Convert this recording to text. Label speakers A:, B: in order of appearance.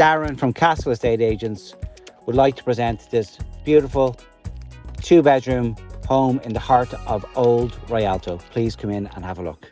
A: Darren from Castle Estate Agents would like to present this beautiful two bedroom home in the heart of Old Rialto. Please come in and have a look.